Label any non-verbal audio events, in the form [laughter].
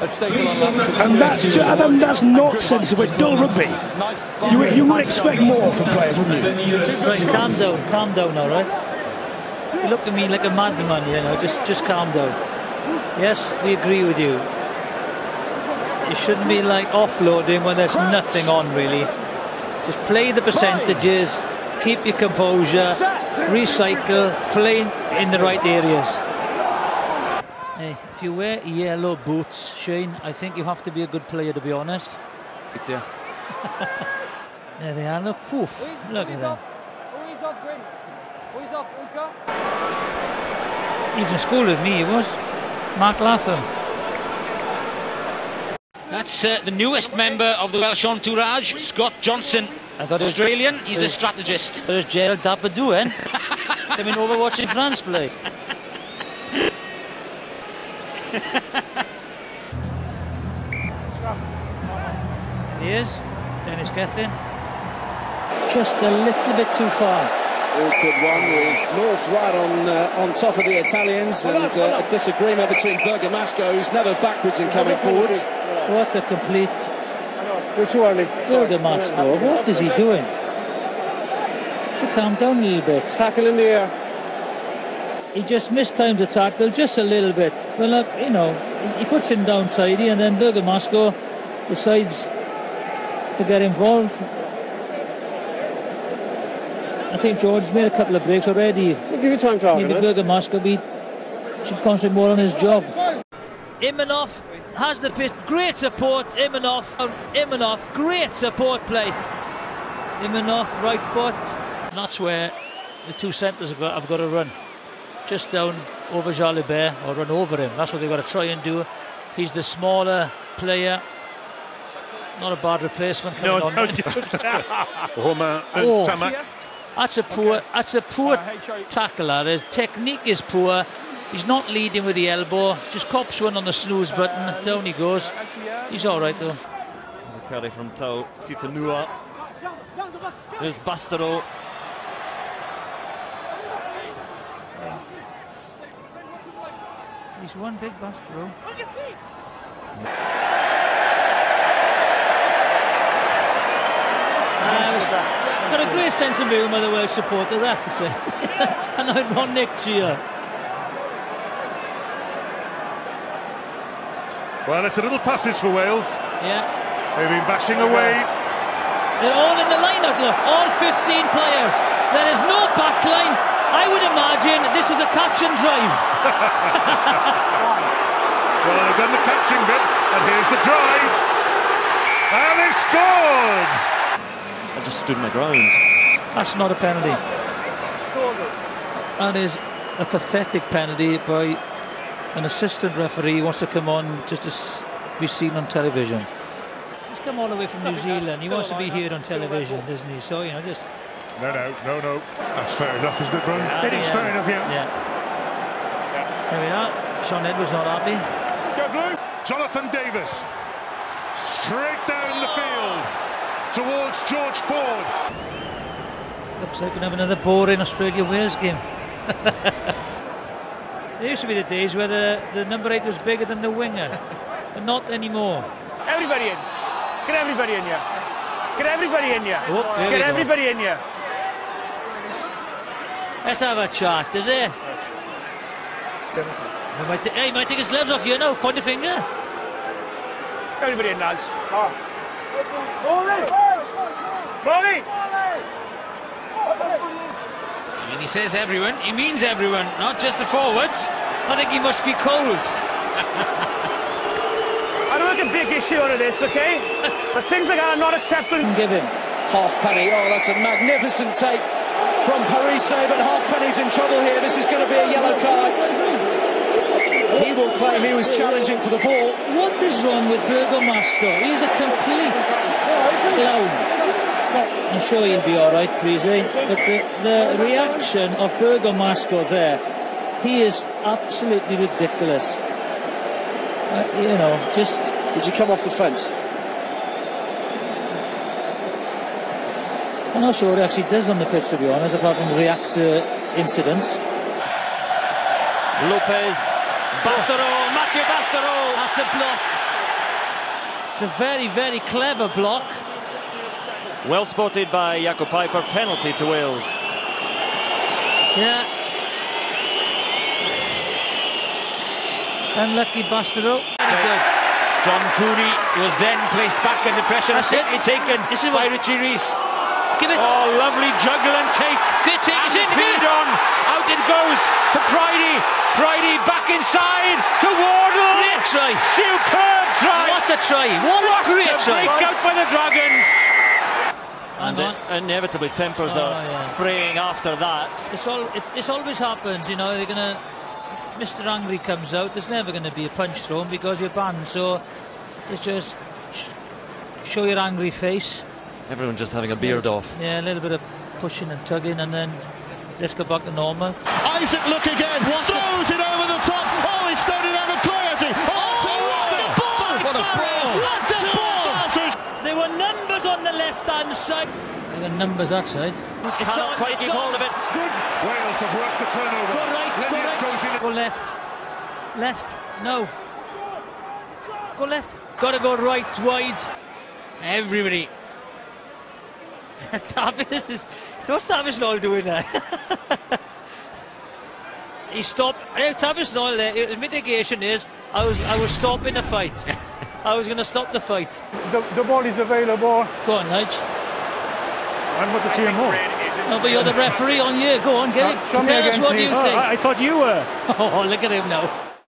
had stayed to the left. And that's, ju- and that's not sensible. It's dull rugby. Nice. You, would- you would expect more from players, wouldn't you? Right, calm down, calm down now, right? You look at me like a madman, you know, just just calm down. Yes, we agree with you. You shouldn't be like offloading when there's nothing on really. Just play the percentages, keep your composure, recycle, play in the right areas. Hey, if you wear yellow boots, Shane, I think you have to be a good player to be honest. Good deal. [laughs] There they are, look, poof, look at them. Who's off, Grim? Who's off, Uka? He was in school with me, he was. Mark Latham. That's uh, the newest member of the Welsh entourage, Scott Johnson. I thought Australian, he's a strategist. There's Gerald Depardieu, eh? [laughs] Coming over watching France play. He is. Dennis Gethin. Just a little bit too far. Awkward one with North right on uh, on top of the Italians and uh, a disagreement between Bergamasco, who's never backwards in coming forwards. What a complete... We're too early. Bergamasco, what is he doing? Should calm down a little bit. Tackle in the air. He just mistimed the tackle just a little bit. Well, look, you know, he puts him down tidy, and then Bergamasco decides to get involved. I think George's made a couple of breaks already. We'll give you time, to Maybe Bergamasco be, should concentrate more on his job. Imanov has the pitch. Great support, Imanov. Imanov, great support play. Imanov, right foot. And that's where the two centres have got, have got to run. Just down over Jalibert or run over him. That's what they've got to try and do. He's the smaller player. Not a bad replacement coming on. [laughs] Romain Oh. Tamac. That's a poor. That's a poor tackler. His technique is poor. He's not leading with the elbow. Just cops one on the snooze button. Down he goes. He's all right though. There's a carry from Tau Fifanua. There's Bastareaud. He's one big bust through. Uh, got a great sense of humour, the Welsh supporters, I have to say. [laughs] and I'd Ron Nick cheer. Well, it's a little passage for Wales. Yeah. They've been bashing away. They're all in the line-out, look. All 15 players. There is no backline. I would imagine this is a catch and drive. [laughs] Well, they've done the catching bit, and here's the drive. And they scored! I just stood my ground. That's not a penalty. That is a pathetic penalty by an assistant referee who wants to come on just to be seen on television. He's come all the way from New Zealand. He wants to be here on television, doesn't he? So, you know, just... No, no, no, no. That's fair enough, isn't it, Brun? It is fair enough, yeah. Yeah. There we are. Shaun Edwards not happy. Let's go, Blue. Jonathan Davies. Straight down the field towards George Ford. Looks like we're going to have another boring Australia-Wales game. [laughs] there used to be the days where the, the number eight was bigger than the winger, [laughs] but not anymore. Everybody in. Get everybody in here. Get everybody in here. Oh, there we Get go. everybody in here. Let's have a chat, is it? He might, t- hey, he might take his gloves off you now, point the finger. Everybody in, lads. Bobby! Bobby! When he says everyone, he means everyone, not just the forwards. I think he must be cold. I don't make a big issue out of this, okay? [laughs] but things like that are not acceptable. Give him. Halfpenny. Oh, that's a magnificent take from Parisse, but Halfpenny's in trouble here. This is going to be a yellow card. He will claim he was challenging for the ball. What is wrong with Bergamasco? He's a complete clown. I'm sure he'll be all right, please. eh? But the, the reaction of Bergamasco there, he is absolutely ridiculous. Uh, you know, just Did you come off the fence? I'm not sure what he actually does on the pitch, to be honest, apart from react to incidents. Lopez. Bastareaud. Oh. Mathieu Bastareaud. That's a block. It's a very, very clever block. Well spotted by Jaco Peyper. Penalty to Wales. Yeah. Unlucky Bastareaud. Very. John Cooney was then placed back under pressure That's and it. taken This is by Richie Rees. Give it. Oh, lovely juggle and take. Good take. It's in. And feed on. Out it goes to Pridey. Pridey back inside to Wardle. Great try. Superb try. What a try. What a great a try. break out by the Dragons. And Hang on. uh, inevitably tempers Oh, are yeah. fraying after that. It's all. It, this always happens, you know. They're gonna. Mr. Angry comes out. There's never going to be a punch thrown because you're banned. So it's just sh- show your angry face. Everyone just having a beard off. Yeah, a little bit of pushing and tugging, and then let's go back to normal. Isaac look again. Throws it over the top. Oh, he's thrown it out of play, has he? Oh, terrific. Oh, By What a Farrell. ball. What a ball. There were numbers on the left-hand side. They got numbers that side. It's Cannot on, quite it's keep hold of it. Good. Wales have worked the turnover. Go right, go Elliott right. goes in. Go left. Left. No. Go left. Got to go right, wide. Everybody. [laughs] Tavis is. What's Tavis Knoyle doing there? [laughs] he stopped. Eh, hey, Tavis Knoyle eh, there. His mitigation is I was I was stopping the fight. I was going to stop the fight. The, the ball is available. Go on, Nige. I'm going to cheer more. No, but you're the referee on here. Go on, get uh, it. show me Tell us again, what please. you Oh, think. I thought you were. [laughs] Oh, look at him now.